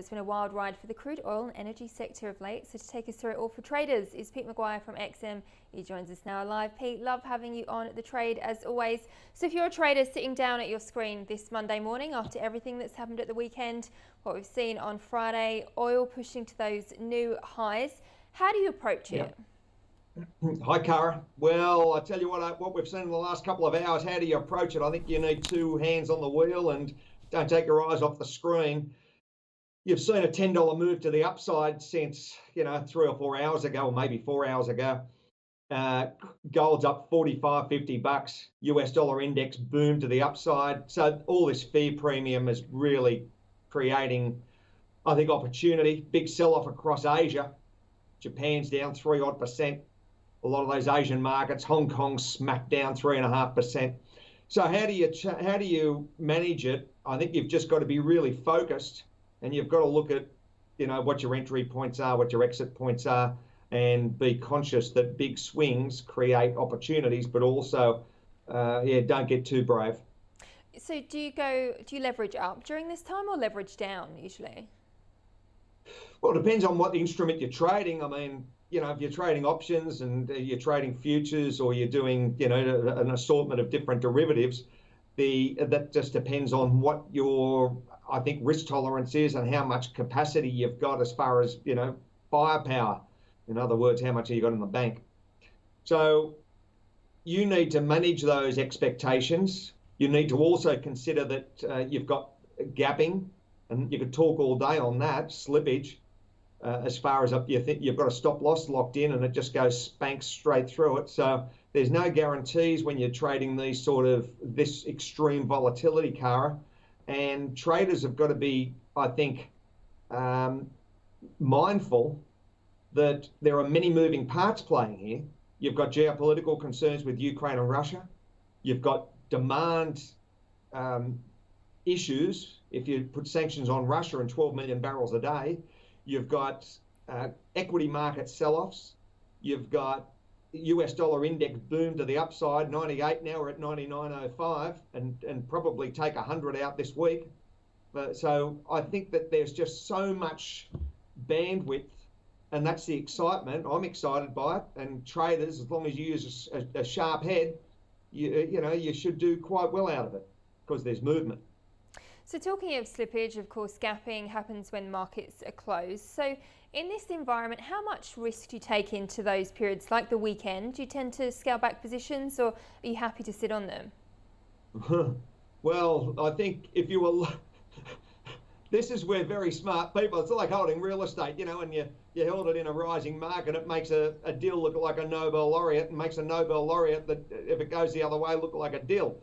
It's been a wild ride for the crude oil and energy sector of late. So to take us through it all for traders is Pete McGuire from XM. He joins us now live. Pete, love having you on the trade as always. So if you're a trader sitting down at your screen this Monday morning after everything that's happened at the weekend, what we've seen on Friday, oil pushing to those new highs, how do you approach it? Hi, Kara. Well, I tell you what, what we've seen in the last couple of hours, how do you approach it? I think you need two hands on the wheel and don't take your eyes off the screen you've seen a $10 move to the upside since, you know, three or four hours ago, or maybe four hours ago. Uh, gold's up 45, 50 bucks. US dollar index boom to the upside. So all this fee premium is really creating, I think, opportunity. Big sell off across Asia. Japan's down three odd percent. A lot of those Asian markets, Hong Kong smacked down three and a half percent. So how do you how do you manage it? I think you've just got to be really focused and you've got to look at you know what your entry points are, what your exit points are, and be conscious that big swings create opportunities, but also uh, yeah, don't get too brave. So do you go do you leverage up during this time or leverage down usually? Well, it depends on what instrument you're trading. I mean, you know, if you're trading options and you're trading futures or you're doing, you know, an assortment of different derivatives, the that just depends on what your I think risk tolerance is and how much capacity you've got as far as you know firepower. In other words, how much have you got in the bank? So you need to manage those expectations. You need to also consider that uh, you've got gapping, and you could talk all day on that slippage. Uh, as far as up, you think you've got a stop loss locked in, and it just goes spanks straight through it. So there's no guarantees when you're trading these sort of this extreme volatility, Kara. And traders have got to be, I think, um, mindful that there are many moving parts playing here. You've got geopolitical concerns with Ukraine and Russia. You've got demand um, issues. If you put sanctions on Russia and 12 million barrels a day, you've got uh, equity market sell offs. You've got US dollar index boomed to the upside, 98. Now we're at 99.05, and and probably take 100 out this week. But, so I think that there's just so much bandwidth, and that's the excitement. I'm excited by it, and traders, as long as you use a, a sharp head, you you know you should do quite well out of it because there's movement. So talking of slippage, of course, gapping happens when markets are closed. So in this environment, how much risk do you take into those periods, like the weekend? Do you tend to scale back positions, or are you happy to sit on them? well, I think if you were, this is where very smart people. It's like holding real estate, you know, and you you held it in a rising market. It makes a, a deal look like a Nobel laureate, and makes a Nobel laureate that if it goes the other way, look like a deal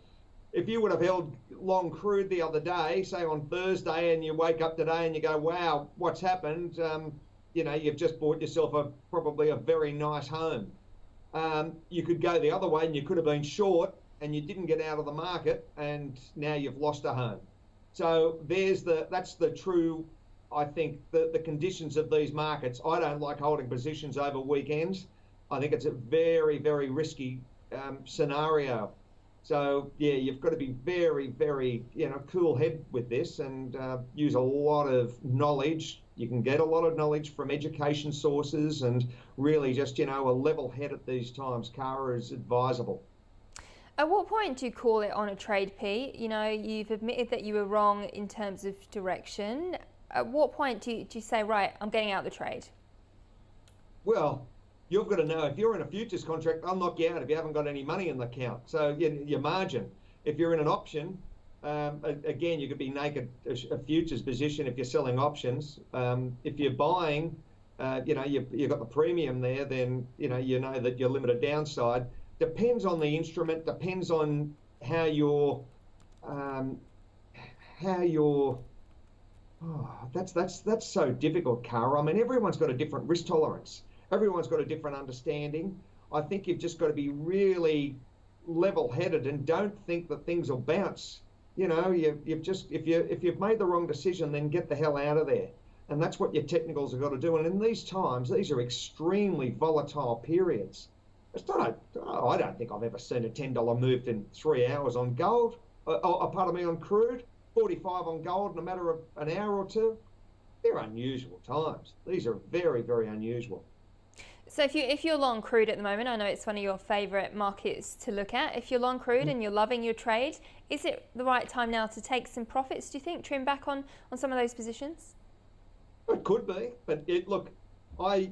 if you would have held long crude the other day, say on Thursday, and you wake up today and you go, "Wow, what's happened?" Um, you know, you've just bought yourself a probably a very nice home. Um, you could go the other way, and you could have been short, and you didn't get out of the market, and now you've lost a home. So there's the that's the true. I think the, the conditions of these markets. I don't like holding positions over weekends. I think it's a very, very risky um, scenario. So yeah, you've got to be very, very you know cool head with this and uh, use a lot of knowledge. You can get a lot of knowledge from education sources and really just you know a level head at these times. Kara is advisable. At what point do you call it on a trade, Pete? You know, you've admitted that you were wrong in terms of direction. At what point do you, do you say, right, I'm getting out the trade? Well, you've got to know if you're in a futures contract, I'll knock you out if you haven't got any money in the account. So your margin. If you're in an option, um, again, you could be naked a futures position if you're selling options. Um, if you're buying, uh, you know, you've, you've got the premium there, then you know you know that you're limited downside. Depends on the instrument. Depends on how your um, how your oh, that's that's that's so difficult, Kara. I mean, everyone's got a different risk tolerance everyone's got a different understanding. I think you've just got to be really level-headed and don't think that things will bounce. You know, you, you've just if you if you've made the wrong decision, then get the hell out of there. And that's what your technicals have got to do. And in these times, these are extremely volatile periods. It's not a, oh, I don't think I've ever seen a $10 move in three hours on gold. Uh, oh, pardon me, on crude. 45 on gold in a matter of an hour or two. they're unusual times. These are very, very unusual. So if you if you're long crude at the moment, I know it's one of your favourite markets to look at. If you're long crude mm. and you're loving your trade, is it the right time now to take some profits? Do you think trim back on on some of those positions? It could be, but it, look, I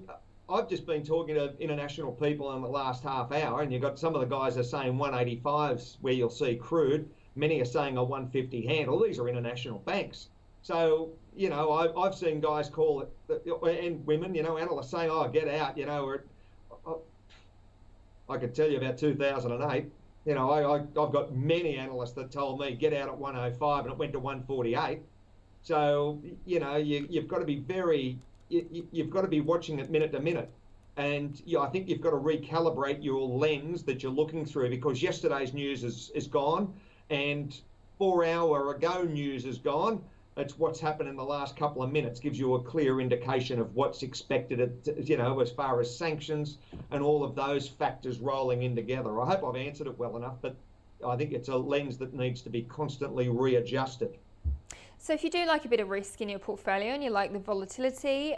I've just been talking to international people in the last half hour, and you've got some of the guys are saying 185s where you'll see crude. Many are saying a 150 handle. These are international banks. So, you know, I've, I've seen guys call it, and women, you know, analysts saying, oh, get out, you know, or, uh, I could tell you about 2008. You know, I, I, I've got many analysts that told me, get out at 105, and it went to 148. So, you know, you, you've got to be very, you, you've got to be watching it minute to minute. And yeah, I think you've got to recalibrate your lens that you're looking through because yesterday's news is, is gone and four hour ago news is gone it's what's happened in the last couple of minutes gives you a clear indication of what's expected at, you know as far as sanctions and all of those factors rolling in together i hope i've answered it well enough but i think it's a lens that needs to be constantly readjusted so if you do like a bit of risk in your portfolio and you like the volatility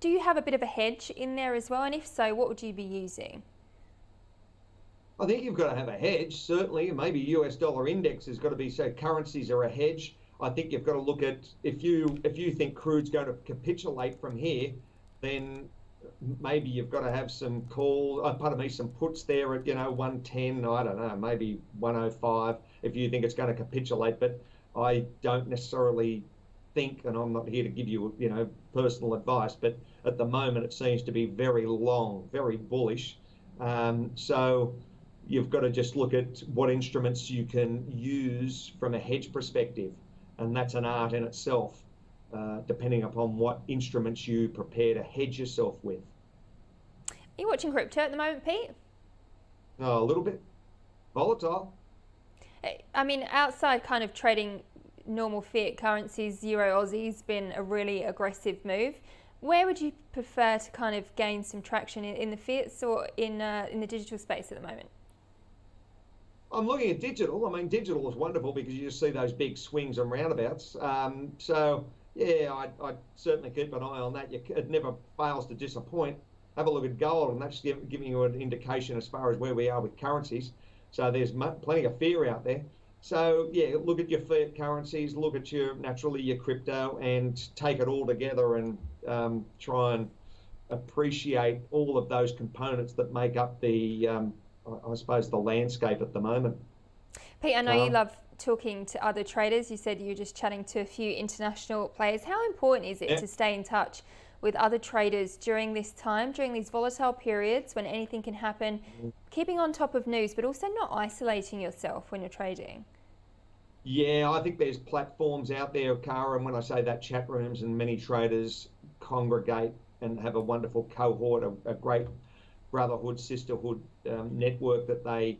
do you have a bit of a hedge in there as well and if so what would you be using I think you've got to have a hedge, certainly. Maybe US dollar index has got to be so currencies are a hedge. I think you've got to look at if you if you think crude's going to capitulate from here, then maybe you've got to have some call. Uh, pardon me, some puts there at you know 110. I don't know, maybe 105 if you think it's going to capitulate. But I don't necessarily think, and I'm not here to give you you know personal advice, but at the moment it seems to be very long, very bullish. Um, so you've got to just look at what instruments you can use from a hedge perspective and that's an art in itself, uh, depending upon what instruments you prepare to hedge yourself with. Are you watching crypto at the moment, Pete? Oh, a little bit volatile. I mean, outside kind of trading normal fiat currencies, Euro Aussie's been a really aggressive move. Where would you prefer to kind of gain some traction in, in the fiats or in uh, in the digital space at the moment? I'm looking at digital. I mean, digital is wonderful because you just see those big swings and roundabouts. Um, so, yeah, I'd, I'd, certainly keep an eye on that. You, it never fails to disappoint. Have a look at gold, and that's giving you an indication as far as where we are with currencies. So there's plenty of fear out there. So yeah, look at your fiat currencies, look at your naturally your crypto, and take it all together and um, try and appreciate all of those components that make up the um, I suppose, the landscape at the moment. Pete, I know um, you love talking to other traders. You said you were just chatting to a few international players. How important is it yeah. to stay in touch with other traders during this time, during these volatile periods when anything can happen, mm-hmm. keeping on top of news, but also not isolating yourself when you're trading? Yeah, I think there's platforms out there, Kara, and when I say that, chat rooms and many traders congregate and have a wonderful cohort, a, a great brotherhood, sisterhood um, network that they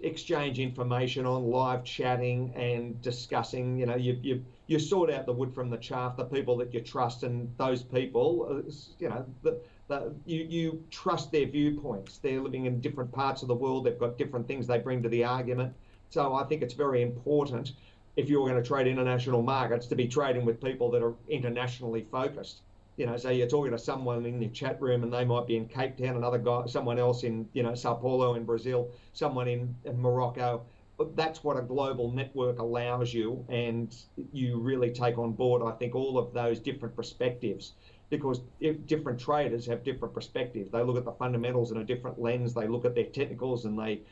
exchange information on, live chatting and discussing. You know, you, you you sort out the wood from the chaff, the people that you trust, and those people, uh, you know, the, the, you you trust their viewpoints. They're living in different parts of the world. They've got different things they bring to the argument. So I think it's very important if you're going to trade international markets to be trading with people that are internationally focused you know, say you're talking to someone in your chat room and they might be in Cape Town, another guy, someone else in, you know, Sao Paulo in Brazil, someone in, in Morocco. That's what a global network allows you, and you really take on board, I think, all of those different perspectives because different traders have different perspectives. They look at the fundamentals in a different lens. They look at their technicals, and they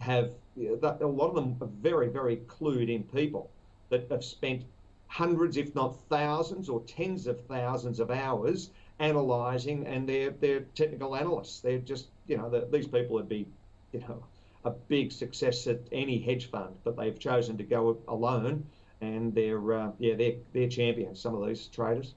have a lot of them are very, very clued in people that have spent hundreds, if not thousands or tens of thousands of hours analysing, and they're they're technical analysts. They're just you know the, these people would be you know a big success at any hedge fund, but they've chosen to go alone, and they're uh, yeah they're they're champions. Some of these traders.